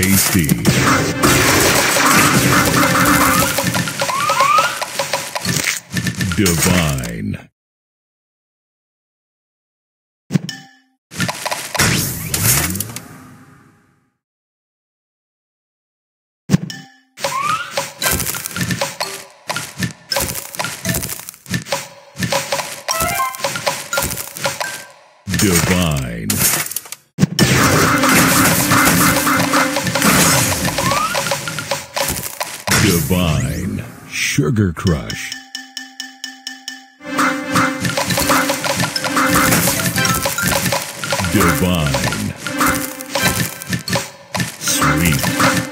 tasty. Divine. Divine. Divine Sugar Crush. Divine. Sweet.